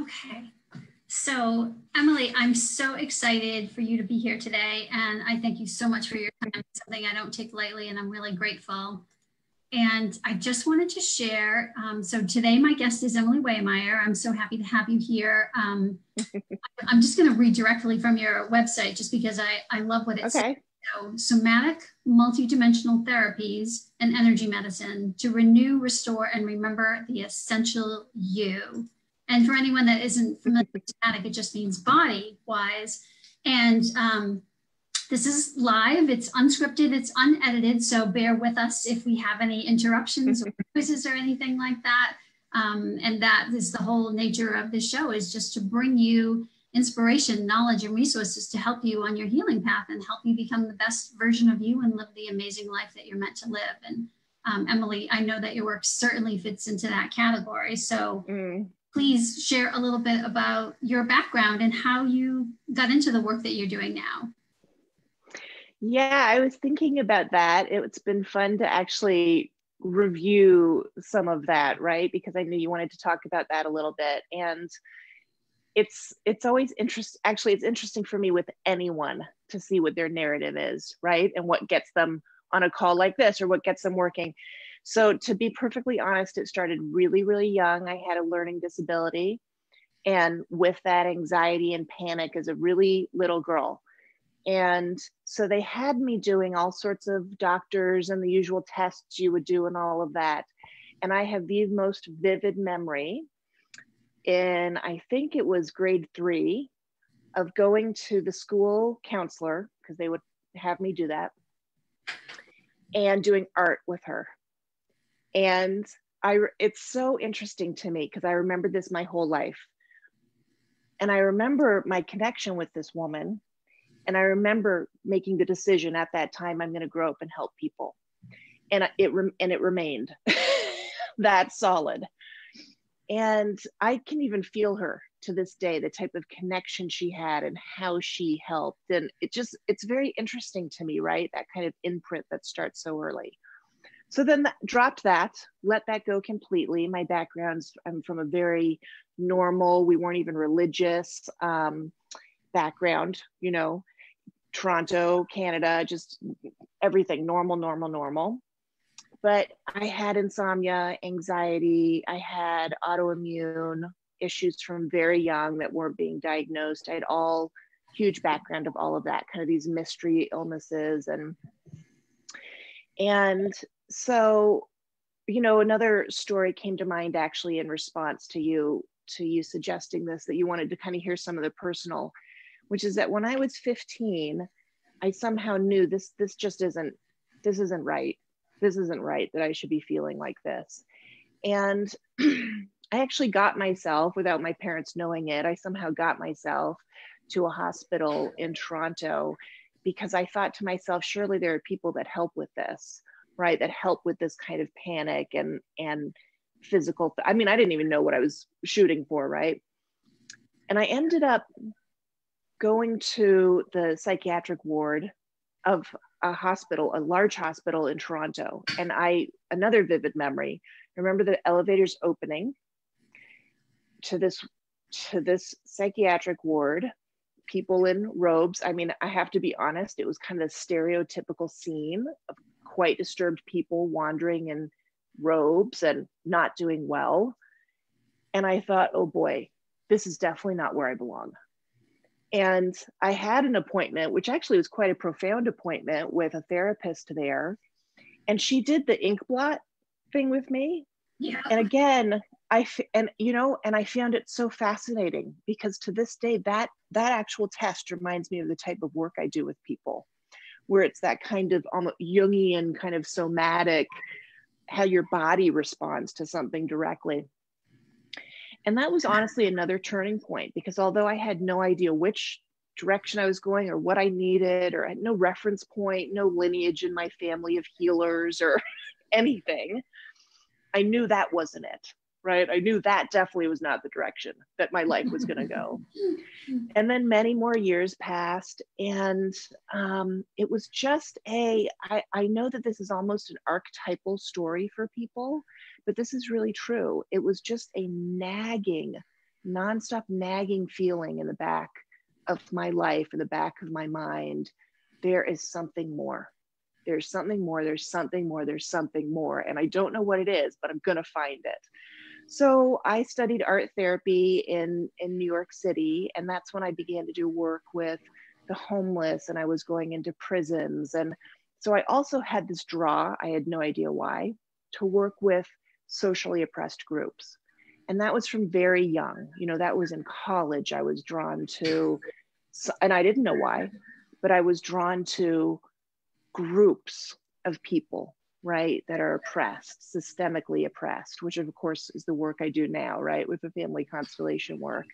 Okay. So, Emily, I'm so excited for you to be here today. And I thank you so much for your time. It's something I don't take lightly, and I'm really grateful. And I just wanted to share. Um, so, today, my guest is Emily Waymire. I'm so happy to have you here. Um, I'm just going to read directly from your website just because I, I love what it okay. says. So, somatic multidimensional therapies and energy medicine to renew, restore, and remember the essential you. And for anyone that isn't familiar with somatic, it just means body wise. And um, this is live, it's unscripted, it's unedited. So bear with us if we have any interruptions or noises or anything like that. Um, and that is the whole nature of this show is just to bring you inspiration, knowledge, and resources to help you on your healing path and help you become the best version of you and live the amazing life that you're meant to live. And um, Emily, I know that your work certainly fits into that category. So mm please share a little bit about your background and how you got into the work that you're doing now. Yeah, I was thinking about that. It's been fun to actually review some of that, right? Because I knew you wanted to talk about that a little bit. And it's it's always interest actually it's interesting for me with anyone to see what their narrative is, right? And what gets them on a call like this or what gets them working. So, to be perfectly honest, it started really, really young. I had a learning disability. And with that anxiety and panic as a really little girl. And so they had me doing all sorts of doctors and the usual tests you would do and all of that. And I have the most vivid memory in, I think it was grade three, of going to the school counselor, because they would have me do that, and doing art with her and I, it's so interesting to me because I remember this my whole life. And I remember my connection with this woman. And I remember making the decision at that time, I'm going to grow up and help people. And it, and it remained that solid. And I can even feel her to this day, the type of connection she had and how she helped. And it just, it's very interesting to me, right? That kind of imprint that starts so early so then that, dropped that let that go completely. My background's i'm from a very normal we weren't even religious um, background you know toronto canada just everything normal normal normal. But i had insomnia anxiety i had autoimmune issues from very young that weren't being diagnosed. I had all huge background of all of that kind of these mystery illnesses and and so you know another story came to mind actually in response to you to you suggesting this that you wanted to kind of hear some of the personal which is that when i was 15 i somehow knew this this just isn't this isn't right. This isn't right that i should be feeling like this. And i actually got myself without my parents knowing it i somehow got myself to a hospital in toronto because i thought to myself surely there are people that help with this right that help with this kind of panic and and physical i mean i didn't even know what i was shooting for right? And i ended up going to the psychiatric ward of a hospital a large hospital in toronto. And i another vivid memory remember the elevators opening to this to this psychiatric ward people in robes. I mean i have to be honest it was kind of a stereotypical scene of quite disturbed people wandering in robes and not doing well. And I thought, oh boy, this is definitely not where I belong. And I had an appointment, which actually was quite a profound appointment with a therapist there. And she did the ink blot thing with me. Yeah. And again, I and you know, and I found it so fascinating because to this day, that that actual test reminds me of the type of work I do with people where it's that kind of almost Jungian kind of somatic, how your body responds to something directly. And that was honestly another turning point because although I had no idea which direction I was going or what I needed, or I had no reference point, no lineage in my family of healers or anything, I knew that wasn't it right? I knew that definitely was not the direction that my life was going to go. and then many more years passed, and um, it was just a. I, I know that this is almost an archetypal story for people, but this is really true. It was just a nagging nonstop nagging feeling in the back of my life, in the back of my mind, there is something more. There's something more, there's something more, there's something more. And I don't know what it is, but I'm going to find it. So I studied art therapy in, in New York City, and that's when I began to do work with the homeless, and I was going into prisons. And so I also had this draw, I had no idea why, to work with socially oppressed groups. And that was from very young. You know, that was in college. I was drawn to, and I didn't know why, but I was drawn to groups of people right, that are oppressed, systemically oppressed, which of course is the work I do now, right, with the family constellation work.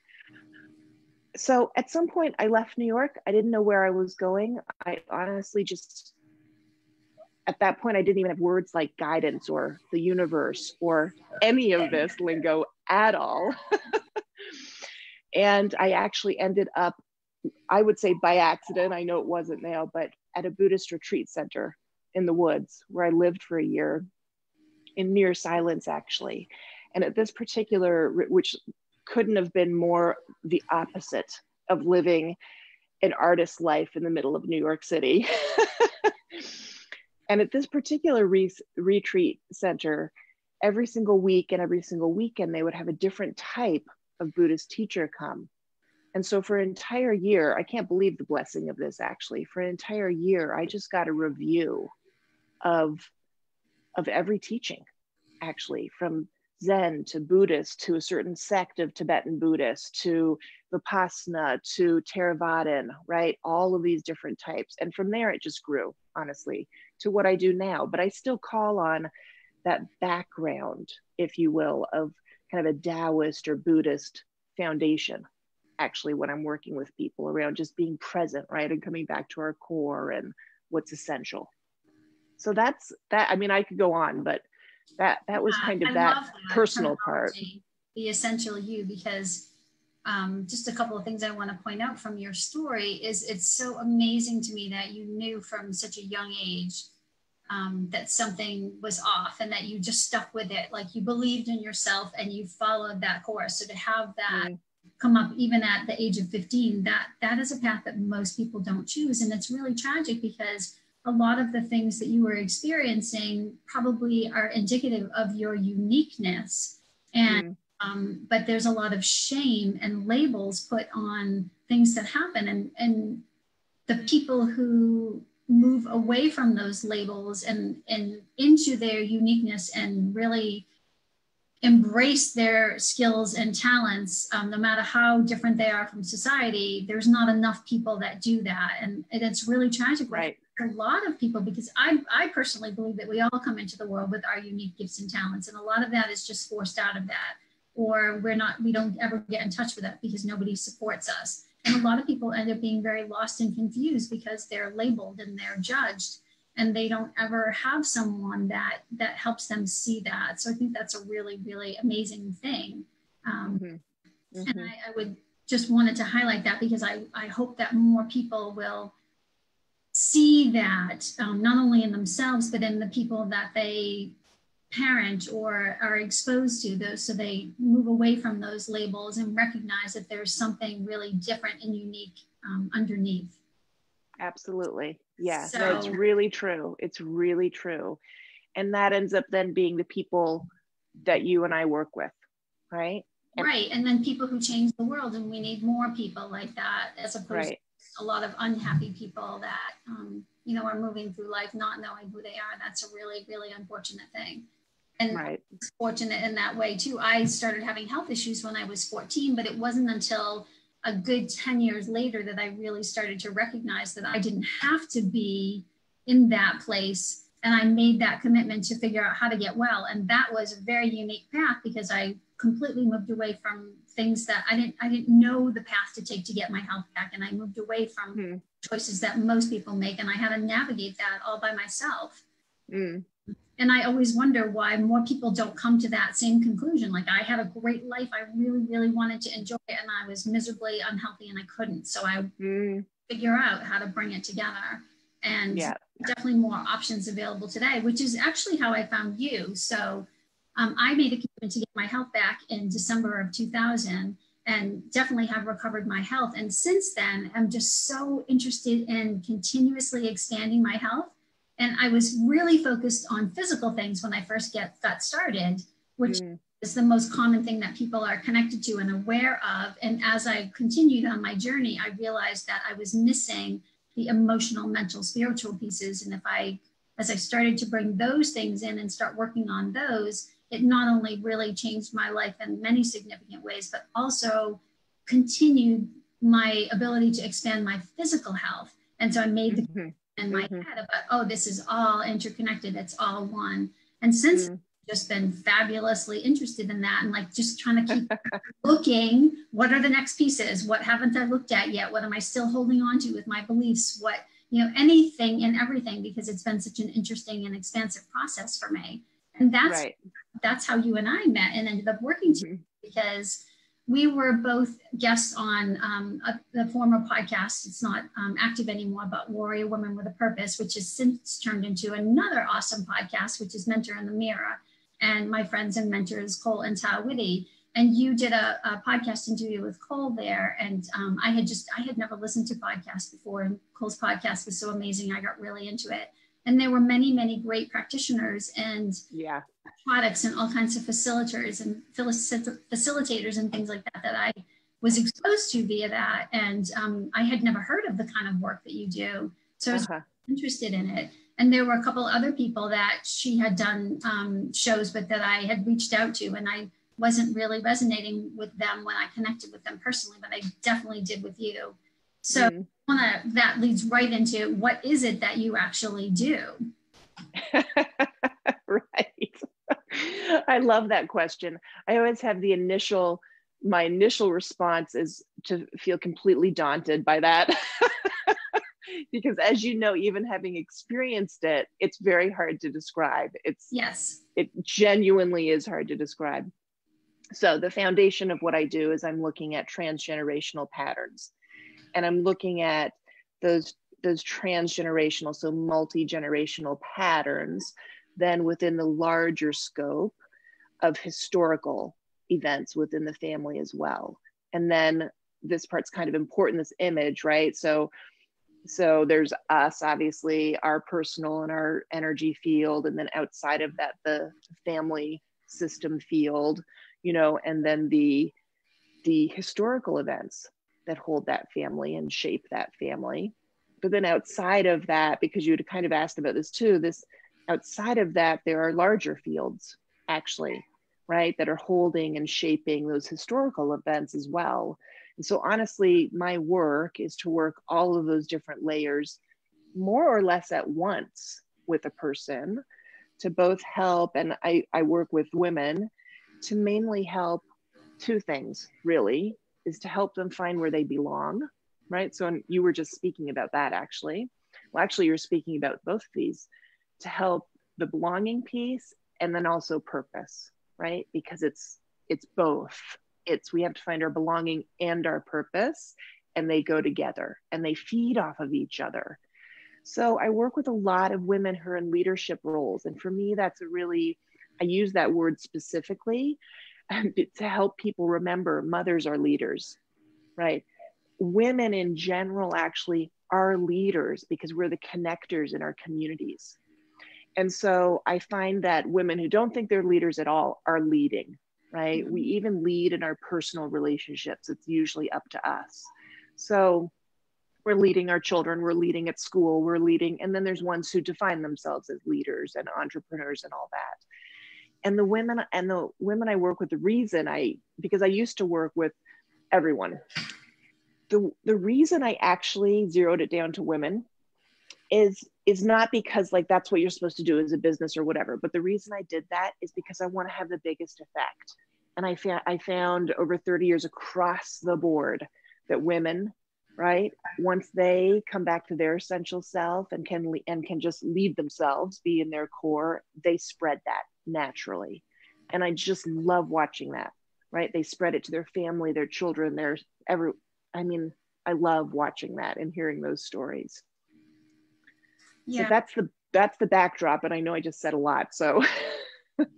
So at some point, I left New York. I didn't know where I was going. I honestly just, at that point, I didn't even have words like guidance or the universe or any of this lingo at all. and I actually ended up, I would say by accident, I know it wasn't now, but at a Buddhist retreat center in the woods where I lived for a year in near silence, actually. And at this particular, which couldn't have been more the opposite of living an artist's life in the middle of New York City. and at this particular re- retreat center, every single week and every single weekend, they would have a different type of Buddhist teacher come. And so for an entire year, I can't believe the blessing of this actually. For an entire year, I just got a review of of every teaching actually from zen to buddhist to a certain sect of tibetan buddhist to vipassana to theravadan right? All of these different types. And from there it just grew honestly to what i do now. But i still call on that background if you will of kind of a taoist or buddhist foundation actually when i'm working with people around just being present right? And coming back to our core and what's essential so that's that i mean i could go on but that that was kind of that, that, personal part. the essential you because um, just a couple of things i want to point out from your story is it's so amazing to me that you knew from such a young age um, that something was off and that you just stuck with it. Like you believed in yourself and you followed that course. So to have that mm. come up even at the age of 15 that that is a path that most people don't choose. And it's really tragic because a lot of the things that you were experiencing probably are indicative of your uniqueness. And mm. um, but there's a lot of shame and labels put on things that happen. And and the people who move away from those labels and and into their uniqueness and really embrace their skills and talents um, no matter how different they are from society there's not enough people that do that. And, and it's really tragic. Right a lot of people because I, I personally believe that we all come into the world with our unique gifts and talents and a lot of that is just forced out of that or we're not we don't ever get in touch with that because nobody supports us and a lot of people end up being very lost and confused because they're labeled and they're judged and they don't ever have someone that that helps them see that so i think that's a really really amazing thing um, mm-hmm. Mm-hmm. and I, I would just wanted to highlight that because i i hope that more people will see that um, not only in themselves but in the people that they parent or are exposed to those so they move away from those labels and recognize that there's something really different and unique um, underneath. Absolutely. Yeah so, no, it's really true. It's really true. And that ends up then being the people that you and i work with right? And, right and then people who change the world and we need more people like that as opposed right a lot of unhappy people that um, you know are moving through life not knowing who they are. That's a really really unfortunate thing. And right. fortunate in that way too. I started having health issues when I was 14, but it wasn't until a good 10 years later that I really started to recognize that I didn't have to be in that place. And I made that commitment to figure out how to get well. And that was a very unique path because I completely moved away from things that I didn't I didn't know the path to take to get my health back and I moved away from mm-hmm. choices that most people make and I had to navigate that all by myself. Mm. And I always wonder why more people don't come to that same conclusion. Like I had a great life. I really, really wanted to enjoy it and I was miserably unhealthy and I couldn't. So I mm. figure out how to bring it together. And yeah. definitely more options available today, which is actually how I found you. So um, I made a commitment to get my health back in December of 2000. and definitely have recovered my health. And since then, I'm just so interested in continuously expanding my health. And I was really focused on physical things when I first get got started, which mm. is the most common thing that people are connected to and aware of. And as I continued on my journey, I realized that I was missing the emotional, mental, spiritual pieces. And if I, as I started to bring those things in and start working on those, it not only really changed my life in many significant ways, but also continued my ability to expand my physical health. And so I made the mm-hmm. in my mm-hmm. head about, oh, this is all interconnected, it's all one. And since mm-hmm. just been fabulously interested in that and like just trying to keep looking, what are the next pieces? What haven't I looked at yet? What am I still holding on to with my beliefs? What, you know, anything and everything, because it's been such an interesting and expansive process for me. And that's right. that's how you and I met and ended up working together mm-hmm. because we were both guests on um, a, the former podcast. It's not um, active anymore, but Warrior Woman with a Purpose, which has since turned into another awesome podcast, which is Mentor in the Mirror. And my friends and mentors, Cole and Ta Whitty. And you did a, a, podcast interview with Cole there. And um, I had just, I had never listened to podcasts before. And Cole's podcast was so amazing. I got really into it and there were many many great practitioners and yeah. products and all kinds of facilitators and facilitators and things like that that i was exposed to via that. And um, i had never heard of the kind of work that you do. So i was uh-huh. interested in it. And there were a couple other people that she had done um, shows but that i had reached out to and i wasn't really resonating with them when i connected with them personally but i definitely did with you. So mm wanna, that leads right into what is it that you actually do? right. I love that question. I always have the initial, my initial response is to feel completely daunted by that. because as you know, even having experienced it, it's very hard to describe. It's yes, it genuinely is hard to describe. So the foundation of what I do is I'm looking at transgenerational patterns and I'm looking at those those transgenerational, so multi-generational patterns, then within the larger scope of historical events within the family as well. And then this part's kind of important, this image, right? So so there's us obviously our personal and our energy field and then outside of that the family system field you know and then the the historical events that hold that family and shape that family. But then outside of that, because you had kind of asked about this too, this outside of that, there are larger fields actually, right, that are holding and shaping those historical events as well. And so honestly, my work is to work all of those different layers more or less at once with a person to both help, and I, I work with women to mainly help two things really is to help them find where they belong, right? So and you were just speaking about that actually. Well, actually, you're speaking about both of these to help the belonging piece and then also purpose, right? Because it's it's both. It's we have to find our belonging and our purpose, and they go together and they feed off of each other. So I work with a lot of women who are in leadership roles, and for me, that's a really I use that word specifically to help people remember mothers are leaders, right? Women in general actually are leaders because we're the connectors in our communities. And so I find that women who don't think they're leaders at all are leading, right? We mm-hmm. even lead in our personal relationships. It's usually up to us. So we're leading our children, we're leading at school, we're leading, and then there's ones who define themselves as leaders and entrepreneurs and all that and the women and the women I work with, the reason I because I used to work with everyone. The the reason I actually zeroed it down to women is is not because like that's what you're supposed to do as a business or whatever, but the reason I did that is because I want to have the biggest effect. And I found I found over 30 years across the board that women right once they come back to their essential self and can and can just lead themselves be in their core they spread that naturally. And I just love watching that, right? They spread it to their family, their children, their every, I mean, I love watching that and hearing those stories. Yeah. So that's the, that's the backdrop. And I know I just said a lot. So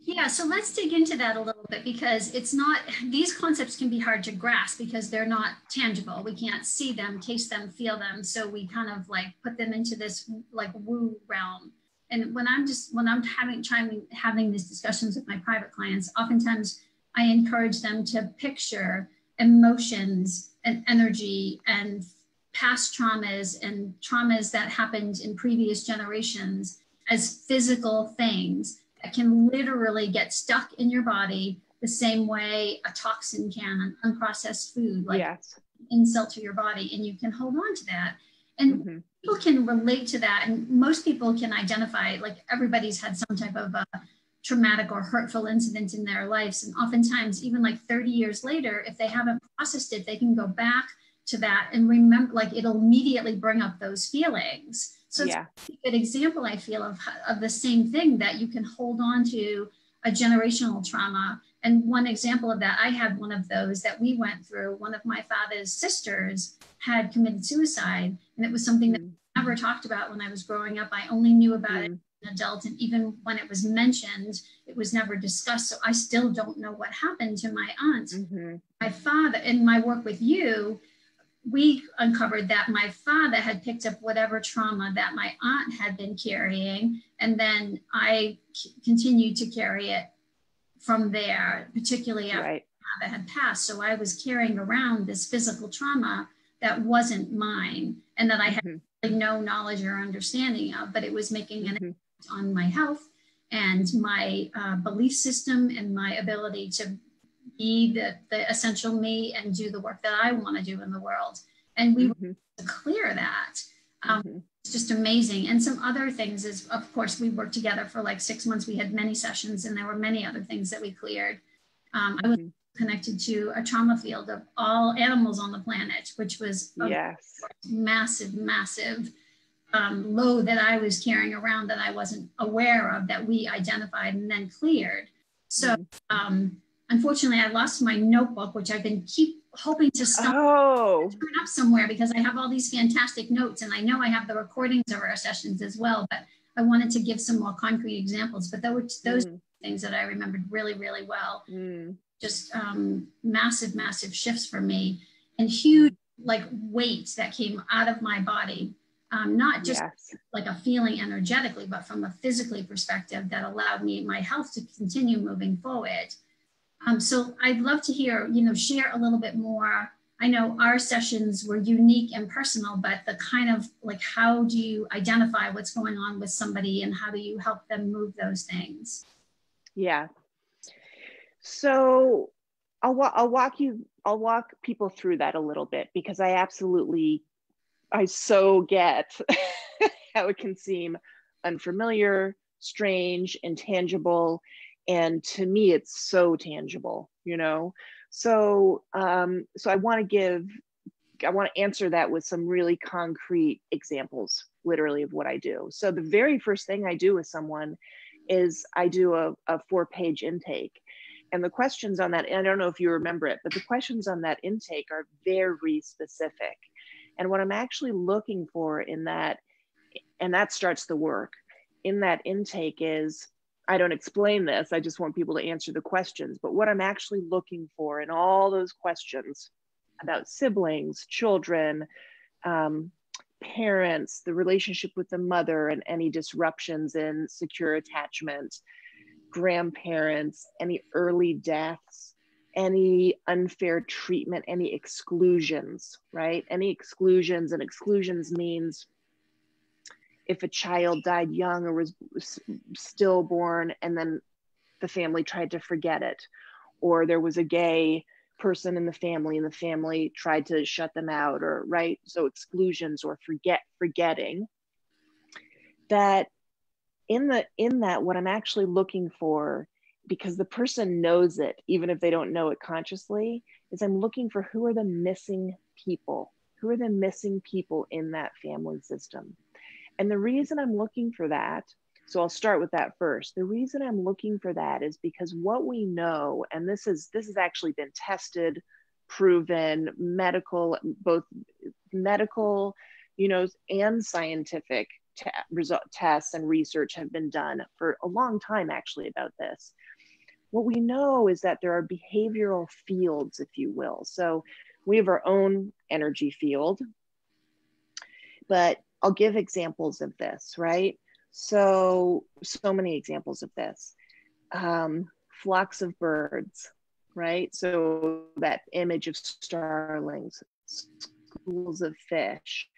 yeah, so let's dig into that a little bit because it's not, these concepts can be hard to grasp because they're not tangible. We can't see them, taste them, feel them. So we kind of like put them into this like woo realm. And when I'm just, when I'm having, trying, having these discussions with my private clients, oftentimes I encourage them to picture emotions and energy and past traumas and traumas that happened in previous generations as physical things that can literally get stuck in your body the same way a toxin can, an unprocessed food, like yes. insult to your body, and you can hold on to that. And mm-hmm. people can relate to that, and most people can identify, like everybody's had some type of a traumatic or hurtful incident in their lives. And oftentimes, even like 30 years later, if they haven't processed it, they can go back to that and remember, like it'll immediately bring up those feelings. So yeah. it's a good example, I feel, of, of the same thing that you can hold on to a generational trauma. And one example of that, I had one of those that we went through. One of my father's sisters had committed suicide, and it was something mm. that I never talked about when I was growing up. I only knew about mm. it as an adult, and even when it was mentioned, it was never discussed. So I still don't know what happened to my aunt. Mm-hmm. My father, in my work with you, we uncovered that my father had picked up whatever trauma that my aunt had been carrying, and then I c- continued to carry it from there, particularly after right. my father had passed. So I was carrying around this physical trauma that wasn't mine and that I had mm-hmm. no knowledge or understanding of, but it was making an mm-hmm. impact on my health and my uh, belief system and my ability to be the, the essential me and do the work that I want to do in the world. And we mm-hmm. were clear that. Um, mm-hmm. It's just amazing. And some other things is, of course, we worked together for like six months. We had many sessions, and there were many other things that we cleared. Um, I was mm-hmm. connected to a trauma field of all animals on the planet, which was a yes. massive, massive um, load that I was carrying around that I wasn't aware of that we identified and then cleared. So mm-hmm. um, unfortunately, I lost my notebook, which I've been keep hoping to stop oh. turn up somewhere because I have all these fantastic notes, and I know I have the recordings of our sessions as well. But I wanted to give some more concrete examples. But those were those mm. things that I remembered really, really well. Mm. Just um, massive, massive shifts for me, and huge like weight that came out of my body um, not just yes. like a feeling energetically, but from a physically perspective that allowed me my health to continue moving forward. Um, so I'd love to hear, you know, share a little bit more. I know our sessions were unique and personal, but the kind of like, how do you identify what's going on with somebody and how do you help them move those things? Yeah. So I'll, I'll walk you, I'll walk people through that a little bit because I absolutely, I so get how it can seem unfamiliar, strange, intangible and to me it's so tangible you know? So um so i want to give i want to answer that with some really concrete examples literally of what i do. So the very first thing i do with someone is i do a, a four page intake. And the questions on that i don't know if you remember it but the questions on that intake are very specific. And what i'm actually looking for in that and that starts the work in that intake is I don't explain this. I just want people to answer the questions. But what I'm actually looking for in all those questions about siblings, children, um, parents, the relationship with the mother, and any disruptions in secure attachment, grandparents, any early deaths, any unfair treatment, any exclusions, right? Any exclusions, and exclusions means if a child died young or was stillborn and then the family tried to forget it. Or there was a gay person in the family and the family tried to shut them out or right? So exclusions or forget forgetting. That in the in that what i'm actually looking for because the person knows it even if they don't know it consciously is i'm looking for who are the missing people? Who are the missing people in that family system and the reason I'm looking for that, so I'll start with that first. The reason I'm looking for that is because what we know, and this is this has actually been tested, proven, medical, both medical, you know, and scientific result, tests and research have been done for a long time actually about this. What we know is that there are behavioral fields, if you will. So we have our own energy field, but I'll give examples of this, right? So, so many examples of this. Um, flocks of birds, right? So that image of starlings, schools of fish,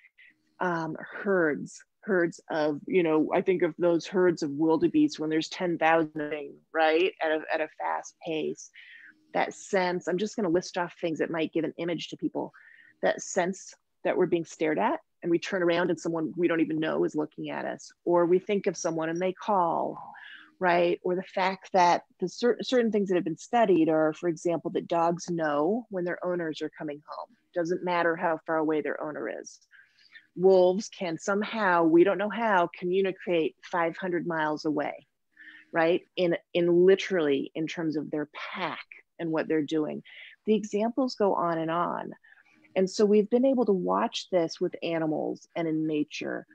um, herds, herds of, you know, I think of those herds of wildebeest when there's 10,000, right, at a, at a fast pace. That sense, I'm just going to list off things that might give an image to people. That sense that we're being stared at and we turn around and someone we don't even know is looking at us, or we think of someone and they call, right? Or the fact that the certain, certain things that have been studied are, for example, that dogs know when their owners are coming home. Doesn't matter how far away their owner is wolves can somehow, we don't know how, communicate 500 miles away, right? In, in literally in terms of their pack and what they're doing. The examples go on and on. And so we've been able to watch this with animals and in nature,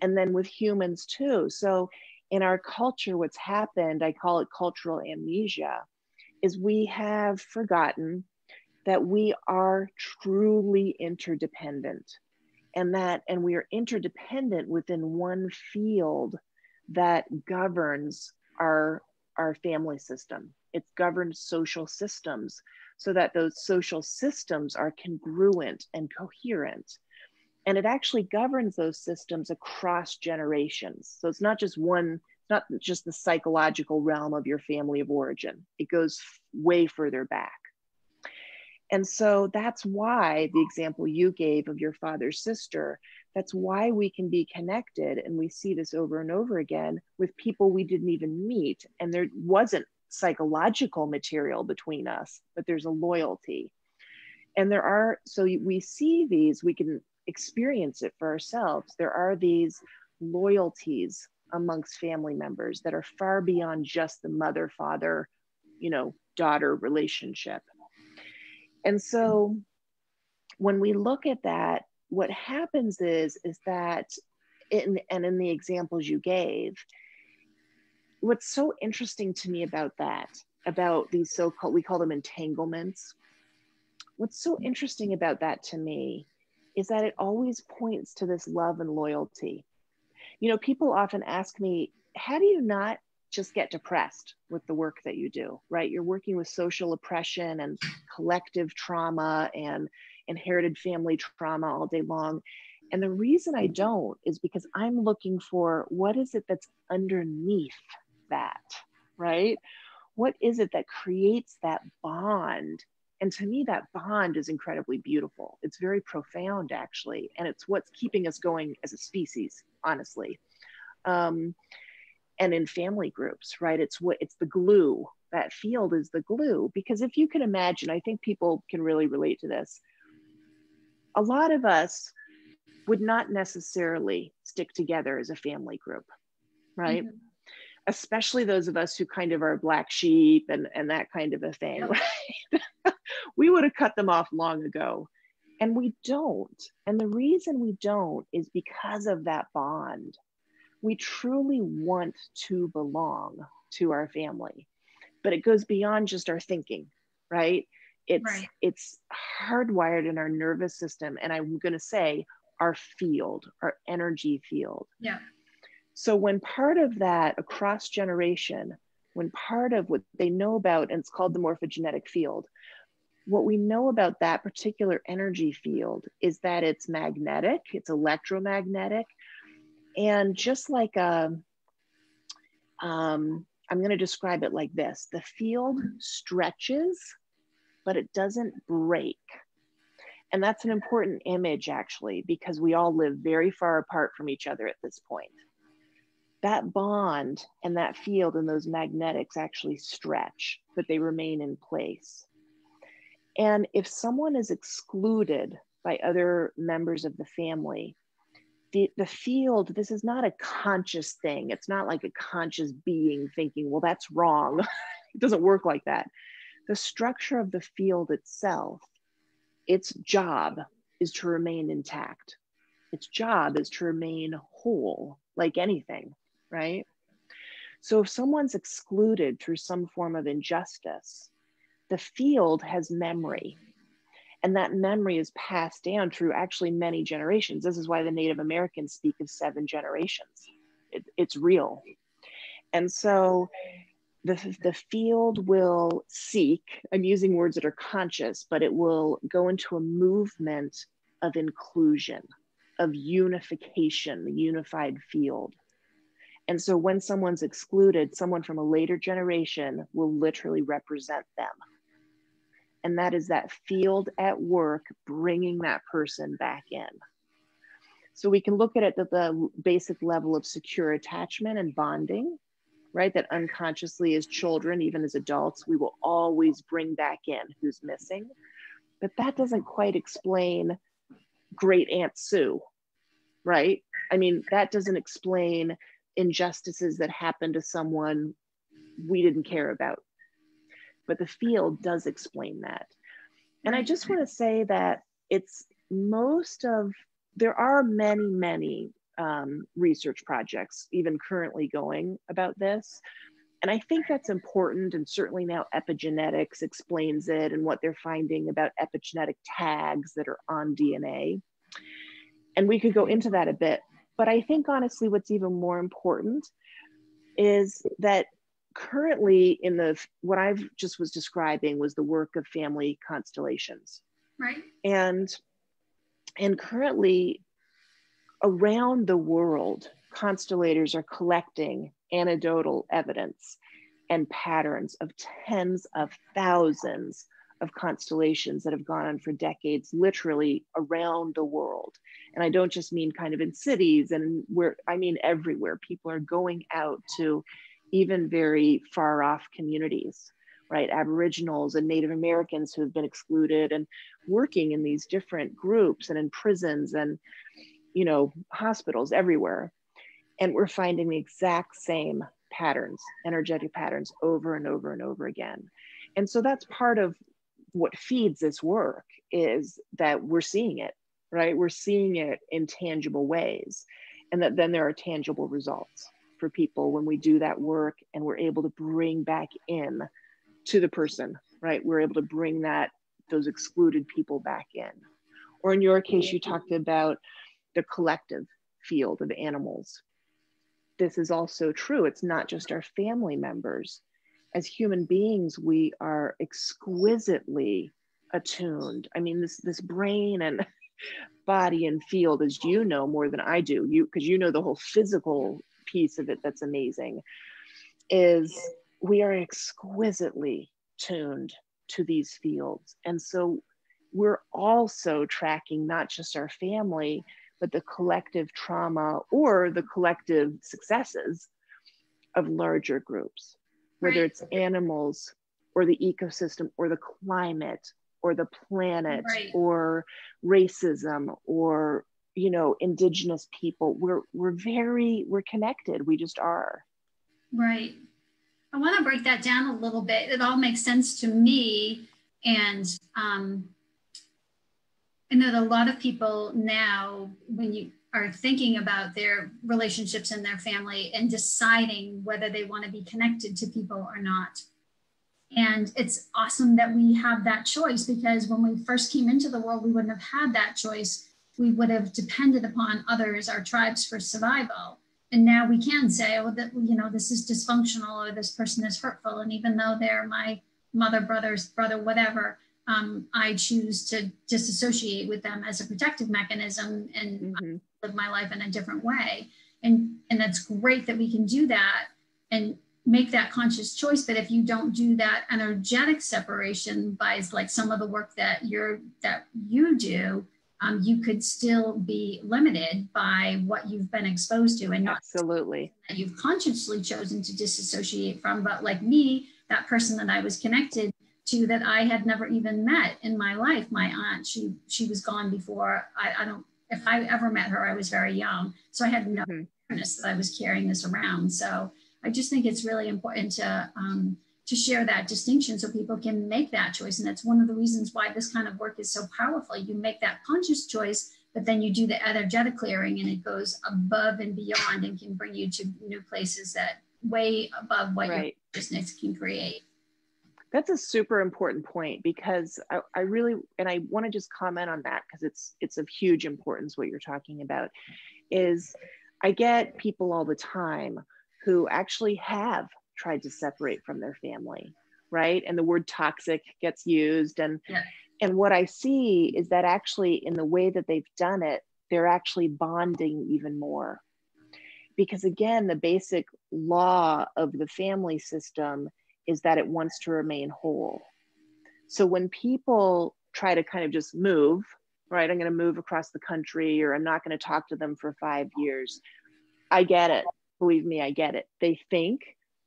and then with humans too. So in our culture, what's happened, I call it cultural amnesia, is we have forgotten that we are truly interdependent and that and we are interdependent within one field that governs our our family system it governs social systems so that those social systems are congruent and coherent and it actually governs those systems across generations so it's not just one not just the psychological realm of your family of origin it goes way further back and so that's why the example you gave of your father's sister, that's why we can be connected. And we see this over and over again with people we didn't even meet. And there wasn't psychological material between us, but there's a loyalty. And there are, so we see these, we can experience it for ourselves. There are these loyalties amongst family members that are far beyond just the mother father, you know, daughter relationship. And so when we look at that, what happens is, is that, in, and in the examples you gave, what's so interesting to me about that, about these so called, we call them entanglements. What's so interesting about that to me is that it always points to this love and loyalty. You know, people often ask me, how do you not just get depressed with the work that you do, right? You're working with social oppression and collective trauma and inherited family trauma all day long. And the reason I don't is because I'm looking for what is it that's underneath that, right? What is it that creates that bond? And to me, that bond is incredibly beautiful. It's very profound, actually. And it's what's keeping us going as a species, honestly. Um, and in family groups right it's what it's the glue that field is the glue because if you can imagine i think people can really relate to this a lot of us would not necessarily stick together as a family group right mm-hmm. Especially those of us who kind of are black sheep and and that kind of a thing right? We would have cut them off long ago. And we don't. And the reason we don't is because of that bond. We truly want to belong to our family but it goes beyond just our thinking right? It's right. it's hardwired in our nervous system and i'm going to say our field our energy field. Yeah so when part of that across generation when part of what they know about and it's called the morphogenetic field what we know about that particular energy field is that it's magnetic it's electromagnetic and just like a, um, um, I'm going to describe it like this the field stretches, but it doesn't break. And that's an important image, actually, because we all live very far apart from each other at this point. That bond and that field and those magnetics actually stretch, but they remain in place. And if someone is excluded by other members of the family, the, the field, this is not a conscious thing. It's not like a conscious being thinking, well, that's wrong. it doesn't work like that. The structure of the field itself, its job is to remain intact. Its job is to remain whole. like anything, right? So if someone's excluded through some form of injustice, the field has memory. And that memory is passed down through actually many generations. This is why the Native Americans speak of seven generations. It, it's real. And so the, the field will seek, I'm using words that are conscious, but it will go into a movement of inclusion, of unification, the unified field. And so when someone's excluded, someone from a later generation will literally represent them. And that is that field at work bringing that person back in. So we can look at it at the basic level of secure attachment and bonding, right? That unconsciously as children, even as adults, we will always bring back in who's missing. But that doesn't quite explain great Aunt Sue, right? I mean, that doesn't explain injustices that happen to someone we didn't care about. But the field does explain that. And I just want to say that it's most of, there are many, many um, research projects, even currently going about this. And I think that's important. And certainly now epigenetics explains it and what they're finding about epigenetic tags that are on DNA. And we could go into that a bit. But I think honestly, what's even more important is that currently in the what I've just was describing was the work of family constellations. Right. And and currently around the world, constellators are collecting anecdotal evidence and patterns of tens of thousands of constellations that have gone on for decades, literally around the world. And I don't just mean kind of in cities and where, I mean everywhere. People are going out to even very far off communities, right? Aboriginals and Native Americans who have been excluded and working in these different groups and in prisons and, you know, hospitals everywhere. And we're finding the exact same patterns, energetic patterns over and over and over again. And so that's part of what feeds this work is that we're seeing it, right? We're seeing it in tangible ways, and that then there are tangible results for people when we do that work and we're able to bring back in to the person, right? We're able to bring that those excluded people back in. Or in your case, you talked about the collective field of animals. This is also true. It's not just our family members, as human beings, we are exquisitely attuned. I mean, this this brain and body and field, as you know more than I do, you because you know the whole physical piece of it that's amazing, is we are exquisitely tuned to these fields. And so we're also tracking not just our family, but the collective trauma or the collective successes of larger groups whether right. it's animals or the ecosystem or the climate or the planet right. or racism or you know indigenous people we're we're very we're connected we just are right i want to break that down a little bit it all makes sense to me and um i know that a lot of people now when you are thinking about their relationships in their family and deciding whether they want to be connected to people or not. And it's awesome that we have that choice because when we first came into the world, we wouldn't have had that choice. We would have depended upon others, our tribes, for survival. And now we can say, oh, that you know, this is dysfunctional or this person is hurtful. And even though they're my mother, brother's brother, whatever, um, I choose to disassociate with them as a protective mechanism and mm-hmm. Live my life in a different way. And and that's great that we can do that and make that conscious choice. But if you don't do that energetic separation by like some of the work that you're that you do, um, you could still be limited by what you've been exposed to and not absolutely that you've consciously chosen to disassociate from. But like me, that person that I was connected to that I had never even met in my life. My aunt, she she was gone before. I, I don't if I ever met her, I was very young. So I had no mm-hmm. awareness that I was carrying this around. So I just think it's really important to um, to share that distinction so people can make that choice. And that's one of the reasons why this kind of work is so powerful. You make that conscious choice but then you do the energetic clearing and it goes above and beyond and can bring you to new places that way above what right. your consciousness can create. That's a super important point because I, I really and I want to just comment on that because it's it's of huge importance what you're talking about is I get people all the time who actually have tried to separate from their family, right? And the word toxic gets used and yeah. and what I see is that actually in the way that they've done it, they're actually bonding even more. Because again, the basic law of the family system is that it wants to remain whole. So when people try to kind of just move, right, I'm going to move across the country or I'm not going to talk to them for five years, I get it. Believe me, I get it. They think,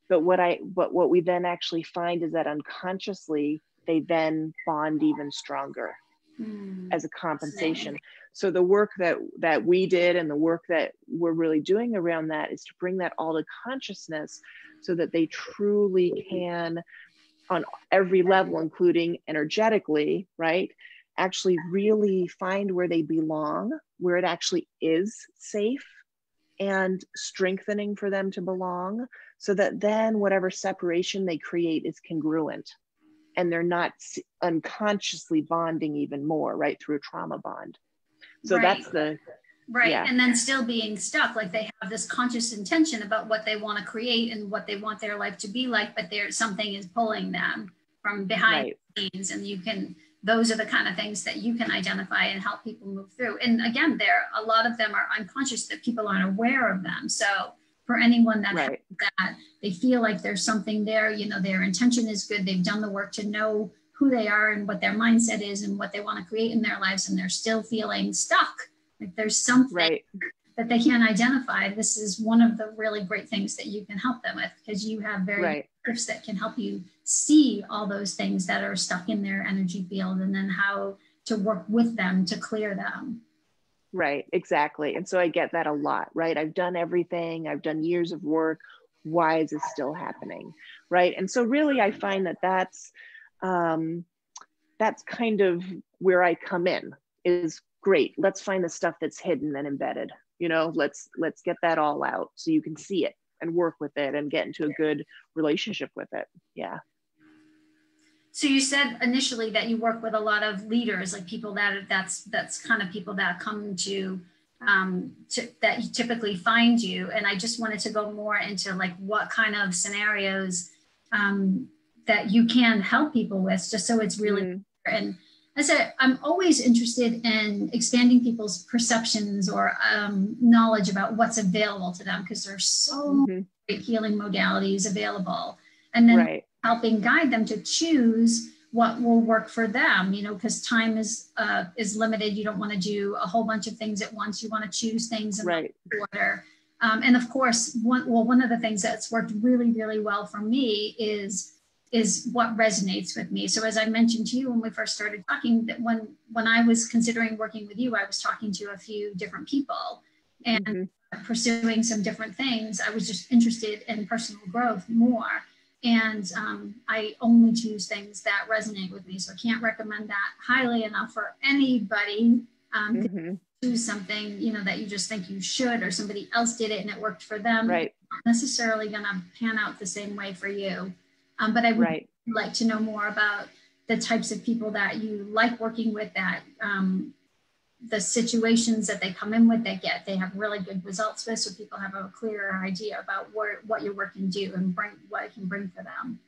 but what I but what we then actually find is that unconsciously they then bond even stronger mm. as a compensation. So the work that that we did and the work that we're really doing around that is to bring that all to consciousness so that they truly can on every level including energetically, right? Actually really find where they belong, where it actually is safe and strengthening for them to belong so that then whatever separation they create is congruent and they're not unconsciously bonding even more right through a trauma bond so right. that's the right yeah. and then still being stuck like they have this conscious intention about what they want to create and what they want their life to be like but there's something is pulling them from behind right. the scenes and you can those are the kind of things that you can identify and help people move through and again there a lot of them are unconscious that people aren't aware of them so for anyone that right. that they feel like there's something there you know their intention is good they've done the work to know who they are and what their mindset is and what they want to create in their lives and they're still feeling stuck like there's something right. that they can't identify this is one of the really great things that you can help them with because you have very right. gifts that can help you see all those things that are stuck in their energy field and then how to work with them to clear them Right, exactly. And so I get that a lot, right? I've done everything, I've done years of work. Why is this still happening? Right. And so, really, I find that that's, um, that's kind of where I come in is great. Let's find the stuff that's hidden and embedded. You know, let's let's get that all out so you can see it and work with it and get into a good relationship with it. Yeah. So you said initially that you work with a lot of leaders, like people that that's that's kind of people that come to um, to, that you typically find you. And I just wanted to go more into like what kind of scenarios um, that you can help people with, just so it's really mm. and as I I'm always interested in expanding people's perceptions or um, knowledge about what's available to them because there's so mm-hmm. many healing modalities available. And then right helping guide them to choose what will work for them you know because time is uh, is limited. You don't want to do a whole bunch of things at once. You want to choose things in right. order. Um, and of course one well one of the things that's worked really really well for me is is what resonates with me. So as i mentioned to you when we first started talking that when when i was considering working with you i was talking to a few different people and mm-hmm. pursuing some different things. I was just interested in personal growth more and um, I only choose things that resonate with me. So I can't recommend that highly enough for anybody um, mm-hmm. choose something you know that you just think you should, or somebody else did it and it worked for them. Right. Not necessarily going to pan out the same way for you. Um, but I would right. like to know more about the types of people that you like working with that um, the situations that they come in with they get they have really good results with so people have a clearer idea about where, what your work can do and bring what it can bring for them.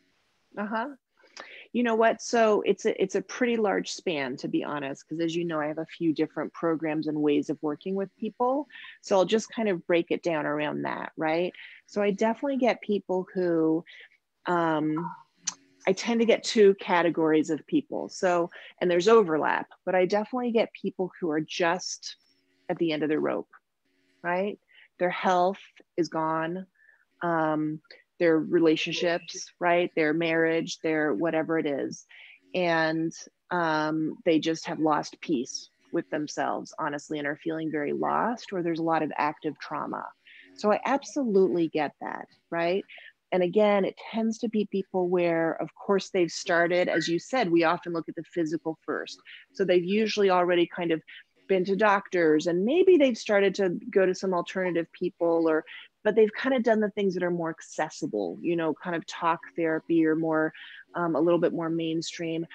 Uh-huh. You know what? So it's a it's a pretty large span to be honest because as you know i have a few different programs and ways of working with people. So i'll just kind of break it down around that right? So i definitely get people who um I tend to get two categories of people. So, and there's overlap, but I definitely get people who are just at the end of their rope, right? Their health is gone, um, their relationships, right? Their marriage, their whatever it is. And um, they just have lost peace with themselves, honestly, and are feeling very lost, or there's a lot of active trauma. So I absolutely get that, right? And again it tends to be people where of course they've started as you said we often look at the physical first. So they've usually already kind of been to doctors and maybe they've started to go to some alternative people or but they've kind of done the things that are more accessible you know kind of talk therapy or more um, a little bit more mainstream.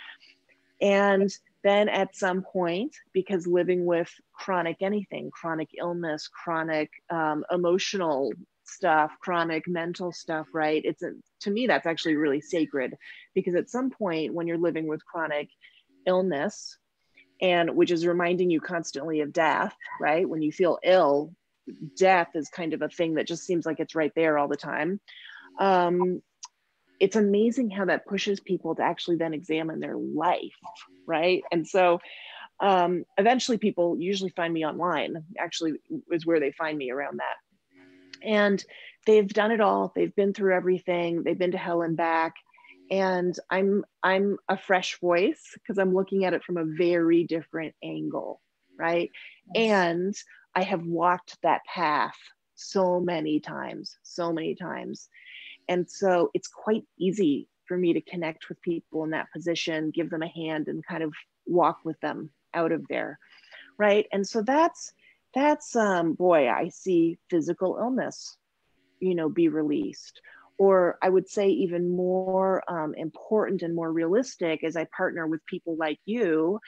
And then at some point because living with chronic anything chronic illness chronic um, emotional stuff chronic mental stuff right? It's a, to me that's actually really sacred because at some point when you're living with chronic illness and which is reminding you constantly of death right? When you feel ill death is kind of a thing that just seems like it's right there all the time. Um, it's amazing how that pushes people to actually then examine their life right? And so um, eventually people usually find me online actually is where they find me around that and they've done it all. They've been through everything. They've been to hell and back. And i'm i'm a fresh voice because i'm looking at it from a very different angle right? Yes. and i have walked that path so many times so many times. And so it's quite easy for me to connect with people in that position give them a hand and kind of walk with them out of there right? And so that's that's um boy i see physical illness you know be released or I would say even more um, important and more realistic as I partner with people like you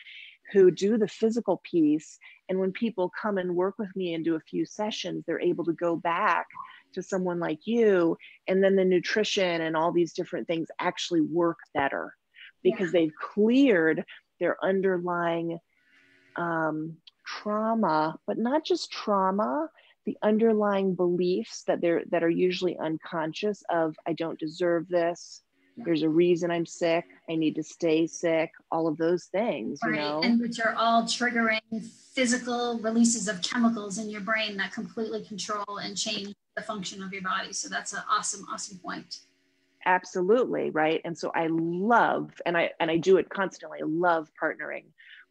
who do the physical piece. And when people come and work with me and do a few sessions, they're able to go back to someone like you. And then the nutrition and all these different things actually work better because yeah. they've cleared their underlying um, trauma, but not just trauma, the underlying beliefs that they're that are usually unconscious of i don't deserve this. There's a reason i'm sick. I need to stay sick. All of those things right. you know? and which are all triggering physical releases of chemicals in your brain that completely control and change the function of your body. So that's an awesome awesome point. Absolutely right? And so i love and i and i do it constantly i love partnering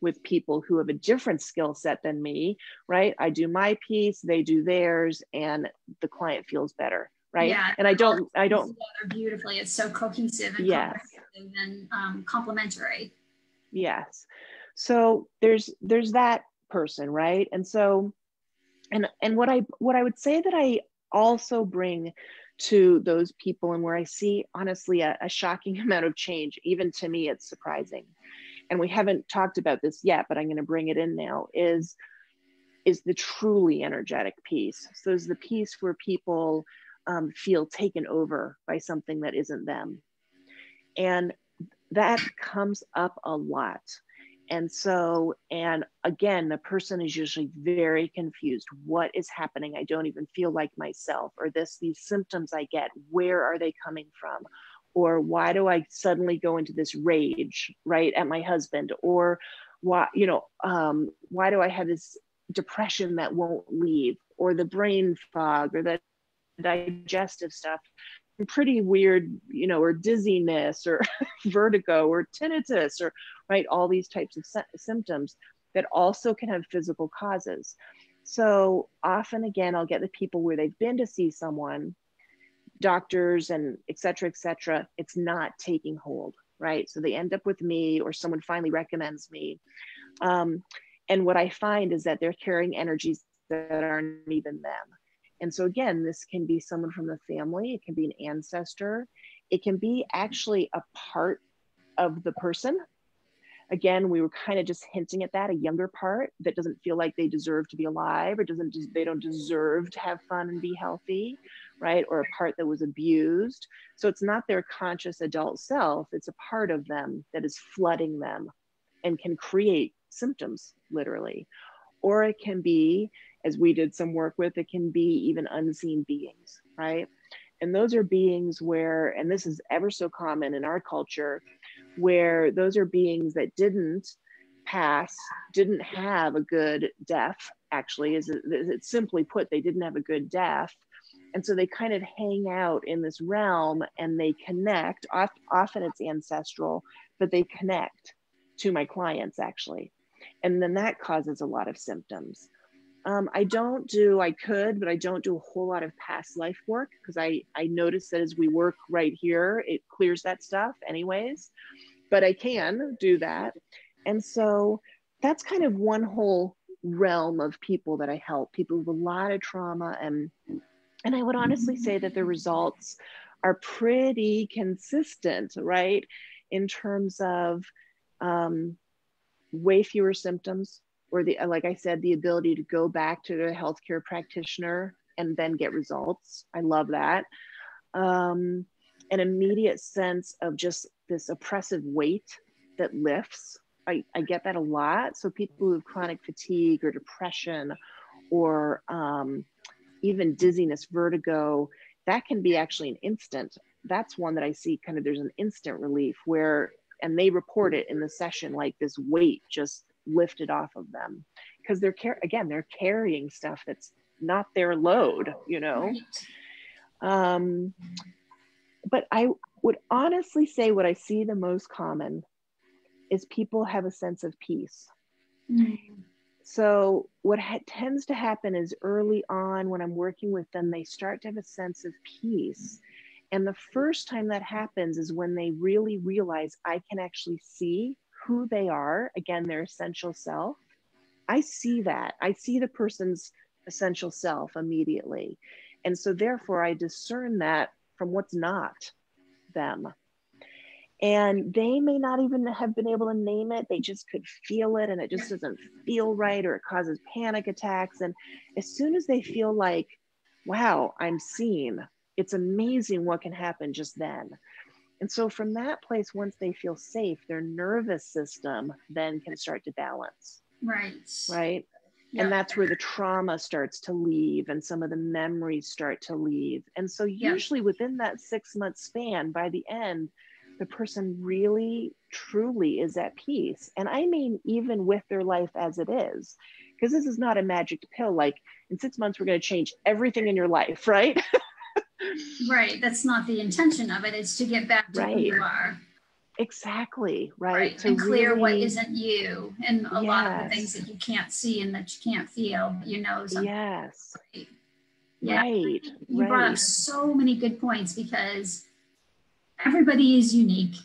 with people who have a different skill set than me, right? I do my piece, they do theirs, and the client feels better, right? Yeah, and I don't, I don't. Beautifully, it's so cohesive and yes. and um, complementary. Yes. So there's there's that person, right? And so, and and what I what I would say that I also bring to those people and where I see honestly a, a shocking amount of change, even to me, it's surprising and we haven't talked about this yet, but I'm going to bring it in now, is is the truly energetic piece. So is the piece where people um, feel taken over by something that isn't them. And that comes up a lot. And so, and again, the person is usually very confused. What is happening? I don't even feel like myself, or this, these symptoms I get, where are they coming from? Or why do i suddenly go into this rage right at my husband? Or why you know um, why do i have this depression that won't leave? Or the brain fog or the digestive stuff. Pretty weird you know or dizziness or vertigo or tinnitus or right all these types of sy- symptoms that also can have physical causes. So often again i'll get the people where they've been to see someone doctors and et cetera, et cetera, it's not taking hold, right? So they end up with me or someone finally recommends me. Um, and what I find is that they're carrying energies that aren't even them. And so again, this can be someone from the family, it can be an ancestor, it can be actually a part of the person. Again, we were kind of just hinting at that, a younger part that doesn't feel like they deserve to be alive or doesn't they don't deserve to have fun and be healthy right? Or a part that was abused. So it's not their conscious adult self, it's a part of them that is flooding them and can create symptoms, literally. Or it can be, as we did some work with, it can be even unseen beings, right? And those are beings where, and this is ever so common in our culture, where those are beings that didn't pass, didn't have a good death, actually, is it, simply put, they didn't have a good death. And so they kind of hang out in this realm and they connect often it's ancestral but they connect to my clients actually. And then that causes a lot of symptoms um, i don't do i could but i don't do a whole lot of past life work because i i notice that as we work right here it clears that stuff anyways but i can do that and so that's kind of one whole realm of people that I help, people with a lot of trauma and and I would honestly say that the results are pretty consistent, right? In terms of um, way fewer symptoms, or the like I said, the ability to go back to the healthcare practitioner and then get results. I love that. Um, an immediate sense of just this oppressive weight that lifts. I, I get that a lot. So people who have chronic fatigue or depression or um, even dizziness, vertigo, that can be actually an instant. That's one that I see kind of there's an instant relief where, and they report it in the session like this weight just lifted off of them because they're car- again they're carrying stuff that's not their load, you know. Um, but I would honestly say what I see the most common is people have a sense of peace. Mm-hmm. So, what ha- tends to happen is early on when I'm working with them, they start to have a sense of peace. And the first time that happens is when they really realize I can actually see who they are, again, their essential self. I see that. I see the person's essential self immediately. And so, therefore, I discern that from what's not them. And they may not even have been able to name it. They just could feel it and it just doesn't feel right or it causes panic attacks. And as soon as they feel like, wow, I'm seen, it's amazing what can happen just then. And so, from that place, once they feel safe, their nervous system then can start to balance. Right. Right. And that's where the trauma starts to leave and some of the memories start to leave. And so, usually within that six month span, by the end, the person really truly is at peace. And I mean, even with their life as it is, because this is not a magic pill, like in six months, we're going to change everything in your life, right? Right. That's not the intention of it. It's to get back to right. who you are. Exactly. Right. right. To and clear really, what isn't you and a yes. lot of the things that you can't see and that you can't feel, you know. Yes. Right. Yeah. Right. You right. brought up so many good points because everybody is unique.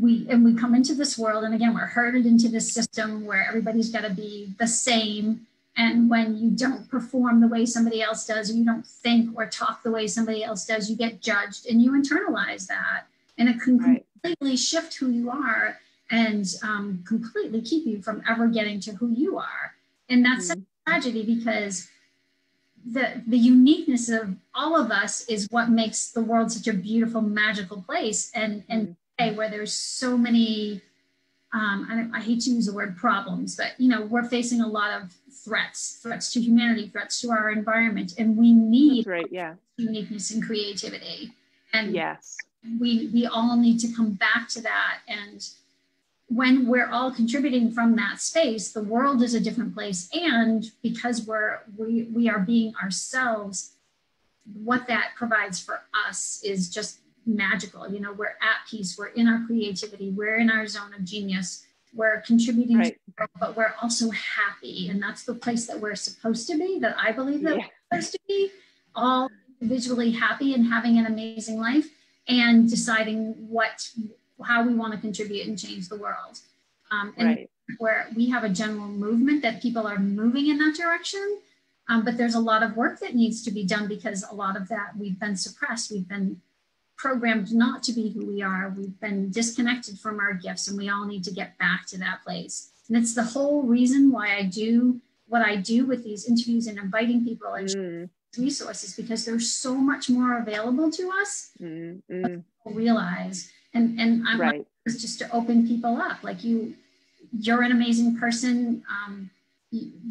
We and we come into this world, and again, we're herded into this system where everybody's got to be the same. And when you don't perform the way somebody else does, or you don't think or talk the way somebody else does, you get judged, and you internalize that, and it can right. completely shift who you are and um, completely keep you from ever getting to who you are. And that's mm-hmm. a tragedy because the the uniqueness of all of us is what makes the world such a beautiful magical place and and mm-hmm. where there's so many um, I, I, hate to use the word problems but you know we're facing a lot of threats threats to humanity threats to our environment and we need That's right yeah. uniqueness and creativity. And yes. we we all need to come back to that and when we're all contributing from that space the world is a different place and because we're we, we are being ourselves what that provides for us is just magical you know we're at peace we're in our creativity we're in our zone of genius we're contributing right. world, but we're also happy and that's the place that we're supposed to be that i believe that yeah. we're supposed to be all visually happy and having an amazing life and deciding what how we want to contribute and change the world. Um, and right. where we have a general movement that people are moving in that direction. Um, but there's a lot of work that needs to be done because a lot of that we've been suppressed. We've been programmed not to be who we are. We've been disconnected from our gifts, and we all need to get back to that place. And it's the whole reason why I do what I do with these interviews and inviting people and mm. resources because there's so much more available to us. Mm. Mm. Realize and and i'm right. just to open people up like you you're an amazing person um,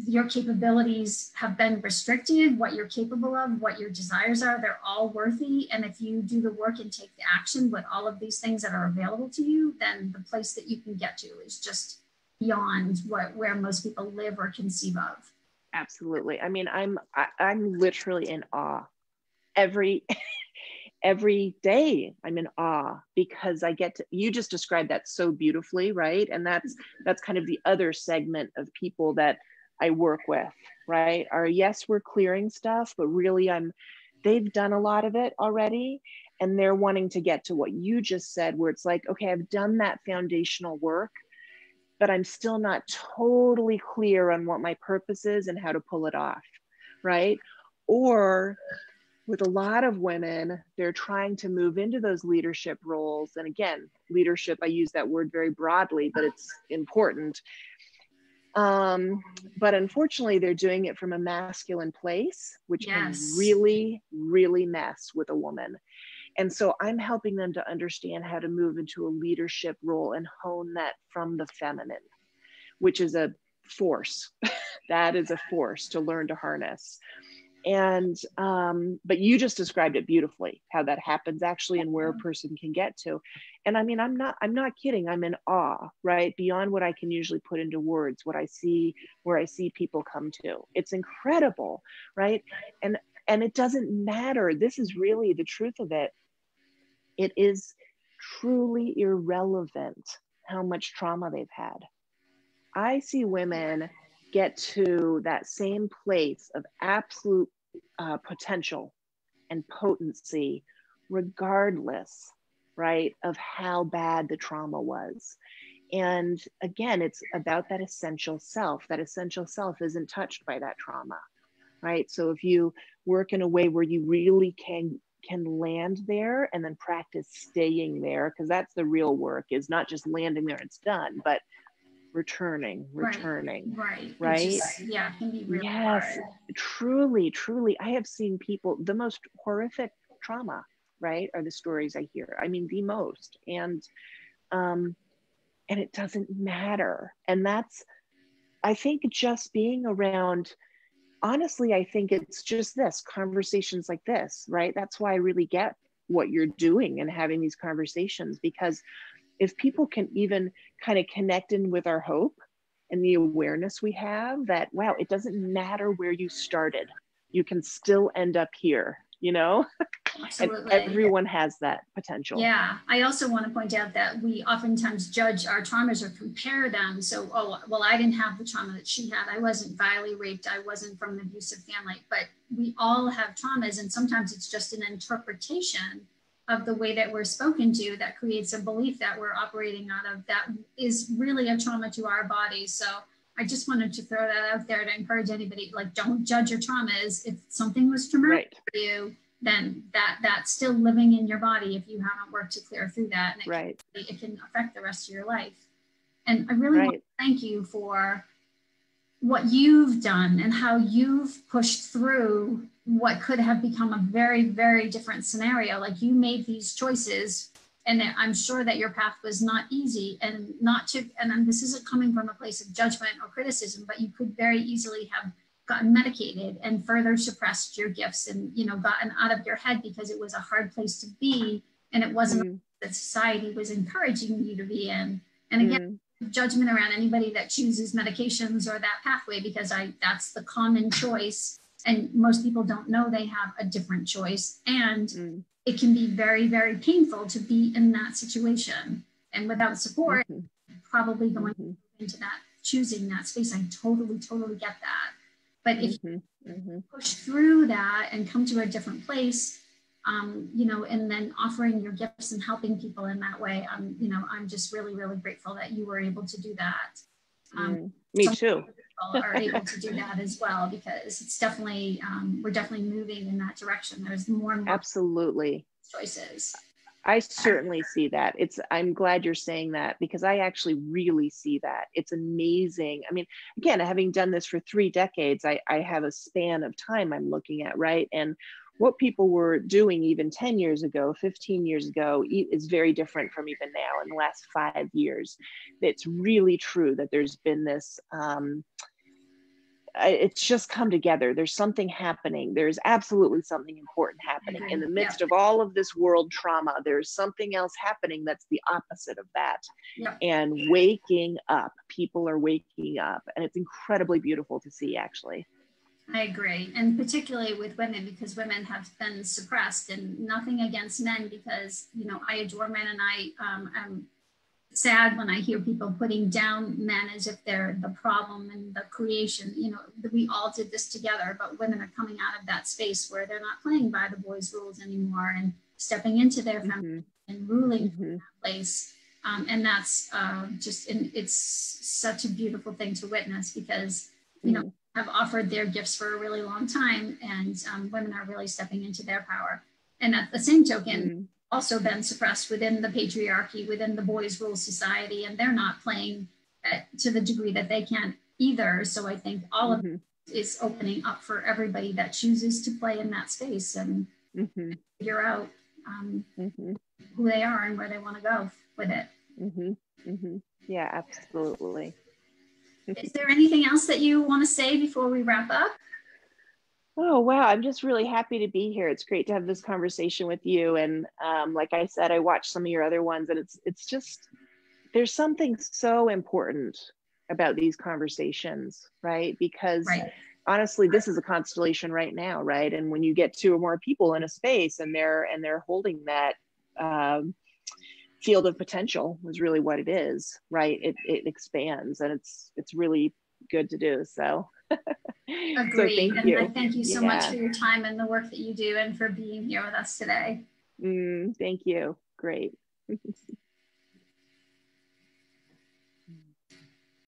your capabilities have been restricted what you're capable of what your desires are they're all worthy. And if you do the work and take the action with all of these things that are available to you then the place that you can get to is just beyond what where most people live or conceive of. Absolutely. I mean i'm I, am i am literally in awe every every day. I'm in awe because i get to you just described that so beautifully right? And that's mm-hmm. that's kind of the other segment of people that i work with right are yes we're clearing stuff but really i'm they've done a lot of it already and they're wanting to get to what you just said where it's like okay i've done that foundational work but I'm still not totally clear on what my purpose is and how to pull it off, right? Or with a lot of women, they're trying to move into those leadership roles. And again, leadership, I use that word very broadly, but it's important. Um, but unfortunately, they're doing it from a masculine place, which yes. can really, really mess with a woman. And so I'm helping them to understand how to move into a leadership role and hone that from the feminine, which is a force. that is a force to learn to harness and um, but you just described it beautifully how that happens actually and where a person can get to and i mean i'm not i'm not kidding. I'm in awe right? Beyond what i can usually put into words what i see where i see people come to. It's incredible right? And and it doesn't matter. This is really the truth of it. It is truly irrelevant how much trauma they've had. I see women get to that same place of absolute uh, potential and potency, regardless, right, of how bad the trauma was. And again, it's about that essential self. That essential self isn't touched by that trauma, right? So if you work in a way where you really can can land there and then practice staying there because that's the real work is not just landing there it's done but returning, returning. Right. Right. right? Just, yeah, can be really yes, hard. truly, truly. I have seen people the most horrific trauma, right? Are the stories I hear. I mean, the most. And um, and it doesn't matter. And that's I think just being around honestly, I think it's just this conversations like this, right? That's why I really get what you're doing and having these conversations because if people can even kind of connect in with our hope and the awareness we have that wow it doesn't matter where you started you can still end up here you know? Absolutely. everyone has that potential. Yeah. I also want to point out that we oftentimes judge our traumas or compare them. So oh well i didn't have the trauma that she had. I wasn't violently raped. I wasn't from an abusive family. But we all have traumas and sometimes it's just an interpretation of the way that we're spoken to that creates a belief that we're operating out of that is really a trauma to our bodies. So I just wanted to throw that out there to encourage anybody like don't judge your traumas. If something was traumatic right. for you, then that that's still living in your body if you haven't worked to clear through that. And it, right. can, it can affect the rest of your life. And I really right. want to thank you for what you've done and how you've pushed through what could have become a very, very different scenario. Like you made these choices, and I'm sure that your path was not easy and not to, and this isn't coming from a place of judgment or criticism, but you could very easily have gotten medicated and further suppressed your gifts and you know gotten out of your head because it was a hard place to be and it wasn't mm. that society was encouraging you to be in and again mm. judgment around anybody that chooses medications or that pathway because i that's the common choice and most people don't know they have a different choice and mm. it can be very very painful to be in that situation and without support mm-hmm. probably going mm-hmm. into that choosing that space i totally totally get that but if you mm-hmm. mm-hmm. push through that and come to a different place um, you know and then offering your gifts and helping people in that way um, you know i'm just really really grateful that you were able to do that um, mm. me too are able to do that as well because it's definitely um, we're definitely moving in that direction. There's more and more absolutely. choices. I certainly see that. It's i'm glad you're saying that because i actually really see that. It's amazing. I mean again having done this for three decades i, I have a span of time i'm looking at right? And what people were doing even 10 years ago, 15 years ago, is very different from even now in the last five years. It's really true that there's been this. Um, it's just come together. There's something happening. There's absolutely something important happening in the midst yeah. of all of this world trauma. There's something else happening that's the opposite of that. Yeah. And waking up, people are waking up, and it's incredibly beautiful to see, actually. I agree. And particularly with women, because women have been suppressed and nothing against men, because, you know, I adore men and I um, am sad when I hear people putting down men as if they're the problem and the creation. You know, we all did this together, but women are coming out of that space where they're not playing by the boys' rules anymore and stepping into their mm-hmm. and ruling mm-hmm. from that place Um, and that's uh, just, and it's such a beautiful thing to witness because, you know, mm-hmm. Have offered their gifts for a really long time and um, women are really stepping into their power. And at the same token, mm-hmm. also been suppressed within the patriarchy, within the boys' rule society, and they're not playing at, to the degree that they can either. So I think all mm-hmm. of it is opening up for everybody that chooses to play in that space and mm-hmm. figure out um, mm-hmm. who they are and where they want to go with it. Mm-hmm. Mm-hmm. Yeah, absolutely. Is there anything else that you want to say before we wrap up? Oh wow, I'm just really happy to be here. It's great to have this conversation with you. And um, like I said, I watched some of your other ones, and it's it's just there's something so important about these conversations, right? Because right. honestly, this is a constellation right now, right? And when you get two or more people in a space and they're and they're holding that um, field of potential is really what it is, right? It it expands and it's it's really good to do. So Agreed. So thank and you. I thank you so yeah. much for your time and the work that you do and for being here with us today. Mm, thank you. Great.